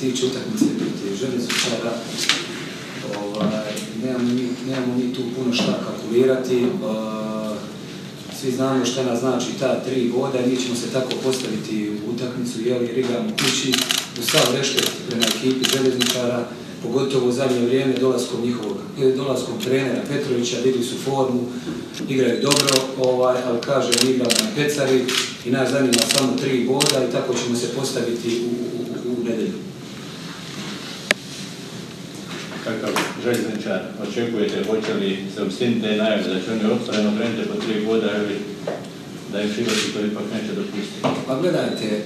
tiče utakmice protiv željezničara, ovaj, nemamo, mi, nemamo tu puno šta kalkulirati. Uh, svi znamo šta nas znači ta tri boda i mi ćemo se tako postaviti u utakmicu, jeli rigamo kući, u sav rešpekt prema ekipi željezničara, pogotovo u zadnje vrijeme dolaskom njihovog, e, dolaskom trenera Petrovića, digli su formu, igraju dobro, ovaj, ali kažem, igramo na pecari i nas zanima samo tri boda i tako ćemo se postaviti u, u, u nedelju. Kakav željezničar očekujete, hoće li se obstiniti te najave da će oni otvoreno krenuti po tri boda ili da im Široki to ipak neće dopustiti? Pa gledajte, e,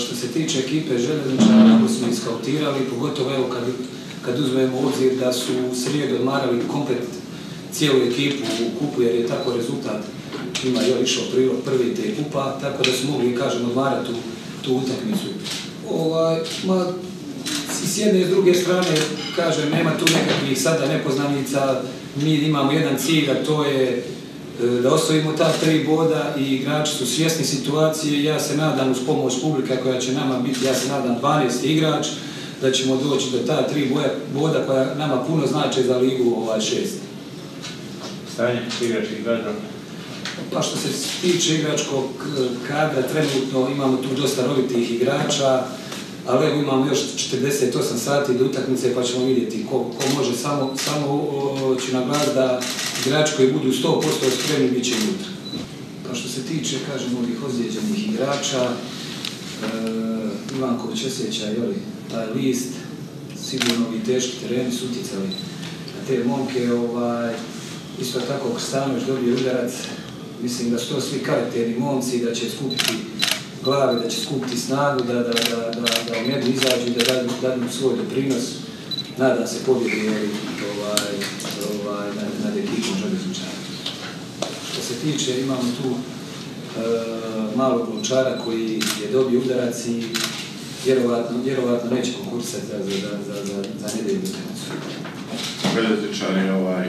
što se tiče ekipe željezničara, ako smo iskautirali, pogotovo evo kad, kad uzmemo obzir da su u srijedu odmarali komplet cijelu ekipu u kupu jer je tako rezultat ima je išao prilog prvi te kupa, tako da su mogli, kažem, odmarati tu, tu utakmicu. Ovaj, ma, s jedne i s druge strane, kažem, nema tu nekakvih sada nepoznanica, mi imamo jedan cilj, a to je e, da osvojimo ta tri boda i igrači su svjesni situacije. Ja se nadam uz pomoć publika koja će nama biti, ja se nadam 12 igrač, da ćemo doći do ta tri boja, boda koja nama puno znače za ligu ovaj šest. Stanje igračkih kadra? Pa što se tiče igračkog kadra, trenutno imamo tu dosta rovitih igrača, ali evo imamo još 48 sati do utakmice pa ćemo vidjeti ko, ko može. Samo, samo ću da igrači koji budu 100% spremni bit će unutra. Pa što se tiče, kažem, ovih ozlijeđenih igrača, e, Ivanković osjeća, jeli, taj list, sigurno i teški tereni su utjecali na te momke. Ovaj, isto tako Krstanović dobije udarac, mislim da su to svi karakterni momci, da će skupiti glave, da će skupiti snagu, da, da, da, da, da u medu izađu i da dadu svoj doprinos. Nadam se pobjedi ovaj, ovaj, nad, ekipom železničara. Što se tiče, imamo tu e, malog koji je dobio udarac i vjerovatno, vjerovatno neće konkursati za, za, za, za, za nedelju je ovaj,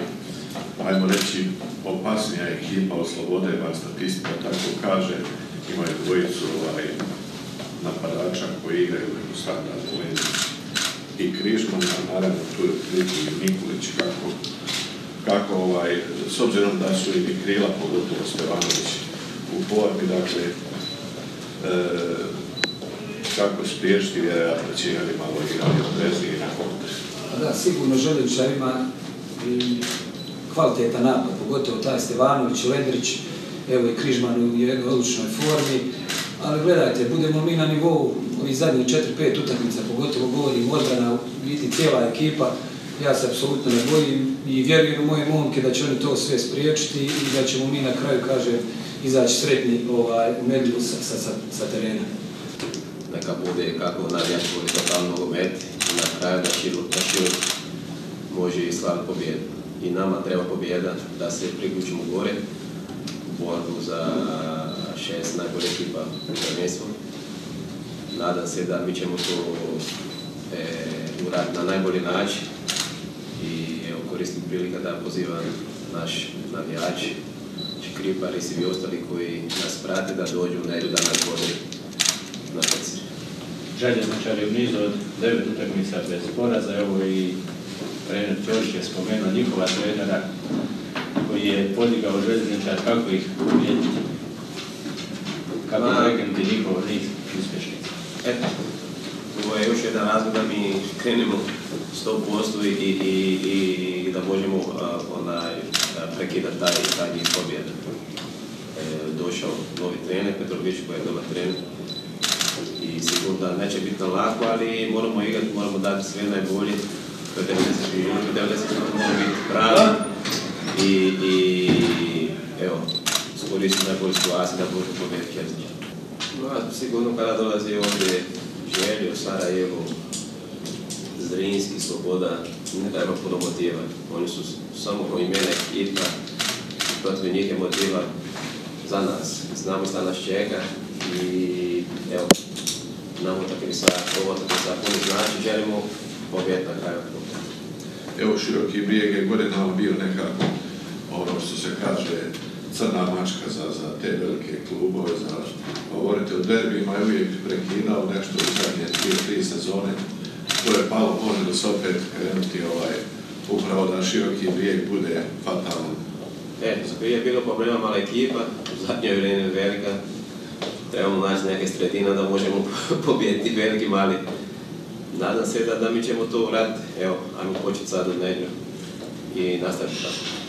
ajmo reći, opasnija ekipa od Slobode, bar statistika tako kaže, imaju dvojicu ovaj, napadača koji igraju standardnu liniju. I Križman, a naravno tu je Kliku i Nikolić, kako, ovaj, s obzirom da su i krila, pogotovo Stevanović u formi, dakle, e, kako spriješiti, vjerojatno će oni malo igrati opreznije na kontre. Da, sigurno Željevića ima i kvalitetan napad, pogotovo taj Stevanović, Ledrić, evo i Križman u jednoj odličnoj formi, ali gledajte, budemo mi na nivou ovih zadnjih 4-5 utakmica, pogotovo govorim odbrana, biti cijela ekipa, ja se apsolutno ne bojim i vjerujem u moje momke da će oni to sve spriječiti i da ćemo mi na kraju, kažem, izaći sretni ovaj, u medlju sa, sa, sa, terena. Neka bude kako navijač voli totalno nogomet i na kraju da širu, da širu može i slaviti pobjedu. I nama treba pobjeda da se priključimo gore borbu za šest najbolje ekipa u prvenstvu. Nadam se da mi ćemo to e, uraditi na najbolji način i koristim prilika da pozivam naš navijač, Škripar i svi ostali koji nas prate da dođu u nedelju da nas vode na peci. Željezničar je u nizu od devet utakmica bez poraza, evo i trener Ćorić je spomenuo njihova trenera koji je podigao željezničar, kako ih ubijediti, kako Ma. prekinuti njihov niz uspješnica. Eto, ovo je još jedan razlog da mi krenemo 100% i, i, i, i da možemo a, onaj, a, prekidati taj, taj niz pobjeda. E, došao novi trener, Petrović koji je dobar trener i sigurno da neće biti na lako, ali moramo igrati, moramo dati sve najbolje. To je 90 minuta, 90 minuta mora biti pravi i, i evo, iskoristiti najbolju situaciju da možemo pobjediti Jelzić. No, sigurno kada dolazi ovdje Željo, Sarajevo, Zrinski, Sloboda, ne treba puno motiva. Oni su samo ko imena ekipa, protiv njih je motiva za nas. Znamo šta nas čeka i evo, nam utakmica, ovo utakmica puno znači, želimo pobjeti na kraju. Evo široki brijeg je godinama bio nekako ono što se kaže crna mačka za, za te velike klubove, za favorite u derbima je uvijek prekinao nešto u zadnje dvije, tri sezone. što je palo, može da se opet krenuti ovaj, upravo da široki brijeg bude fatalan. E, prije je bilo problema mala ekipa, u zadnjoj vrijeme velika. Trebamo naći neke sredine da možemo pobijediti veliki mali. Nadam se da, mi ćemo to uraditi. Evo, ajmo početi sad od i nastaviti tako.